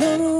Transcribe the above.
no.